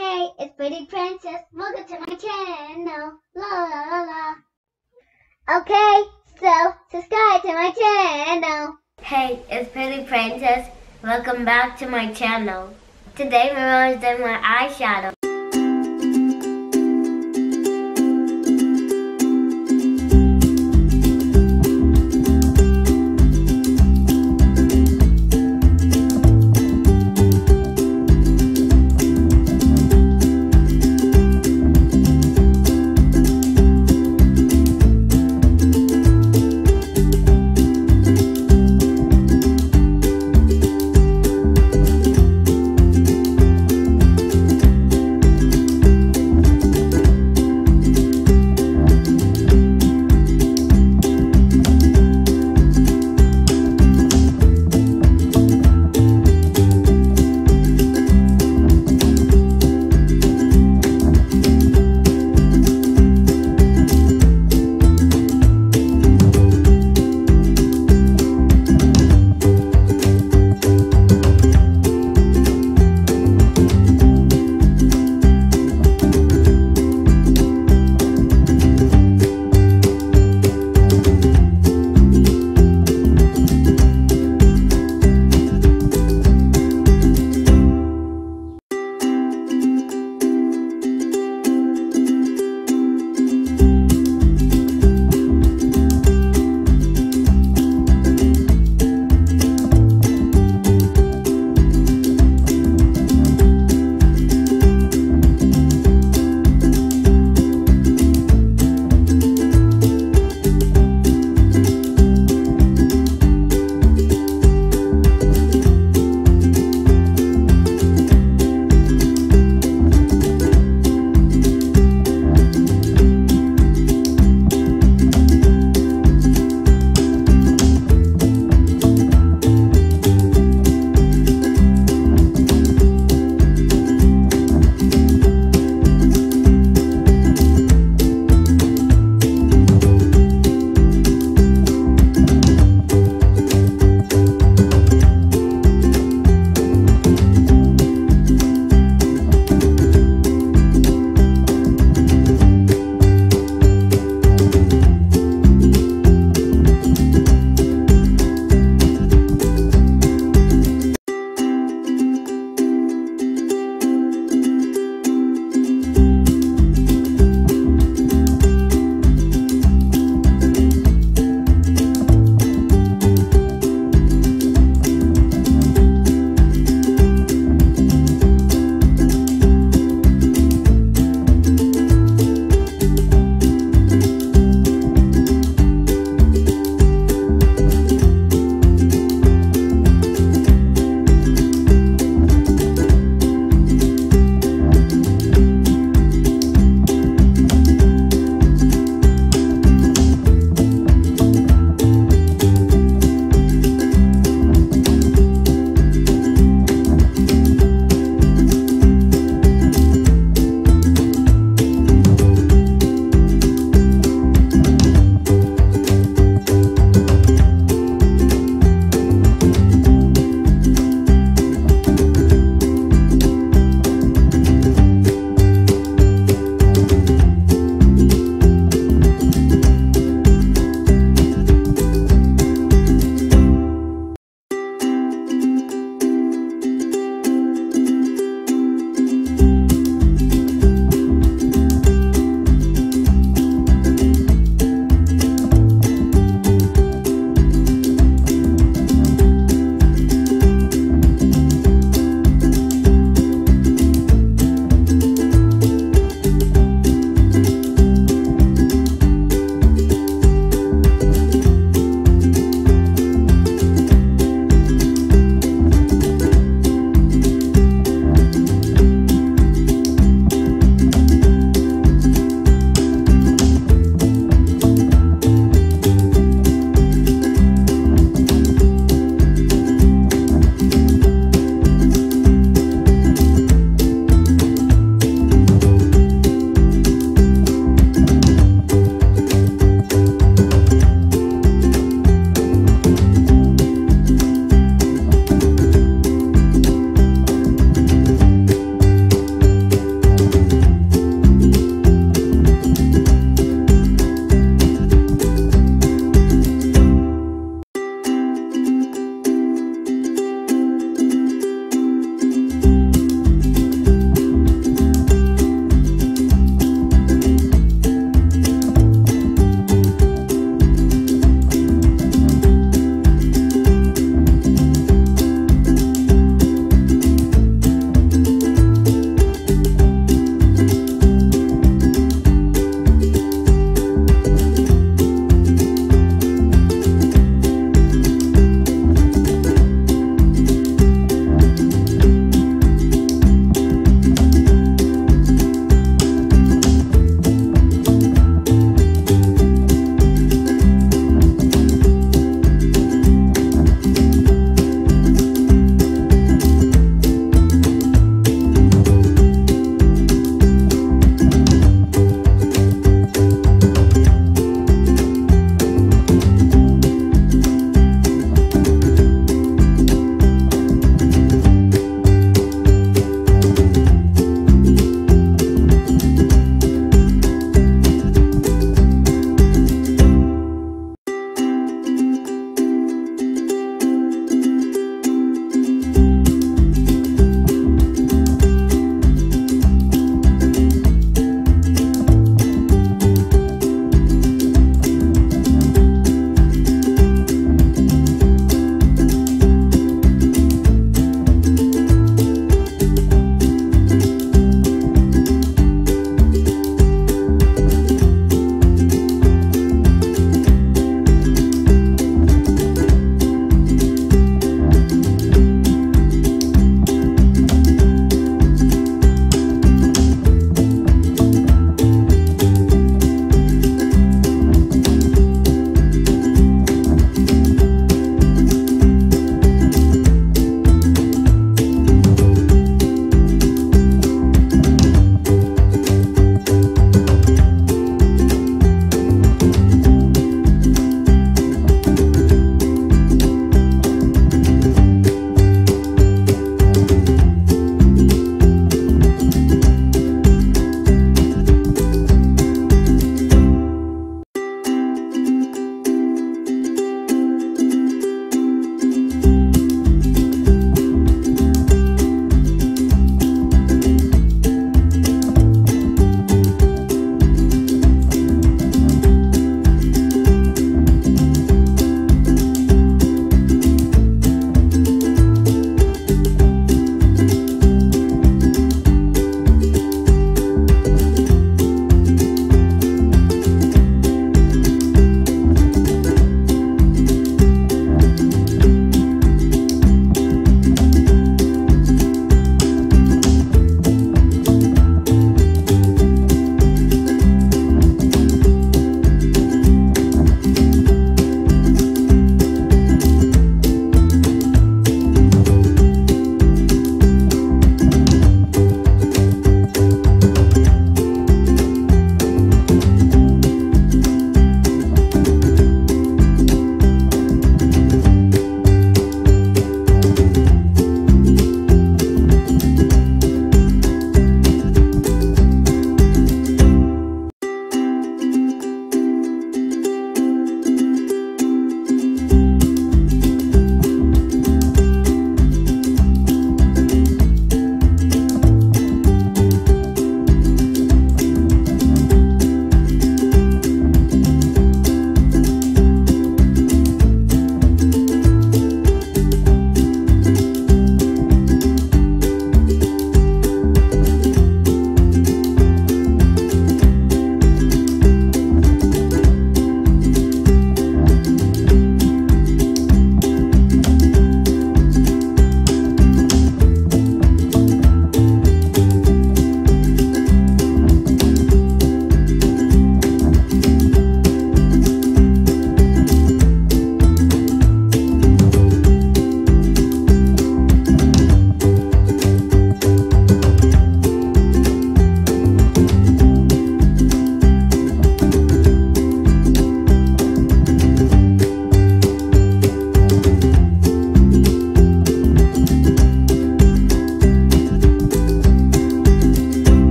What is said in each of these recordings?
Hey, it's Pretty Princess. Welcome to my channel. La la la la. Okay, so subscribe to my channel. Hey, it's Pretty Princess. Welcome back to my channel. Today mom's doing my eyeshadow.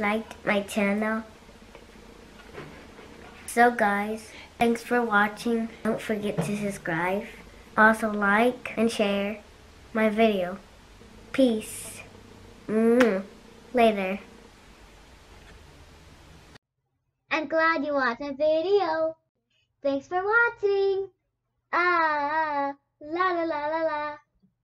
Liked my channel. So guys, thanks for watching. Don't forget to subscribe. Also like and share my video. Peace. Mm. Later. I'm glad you watched my video. Thanks for watching. Ah, la la la la la.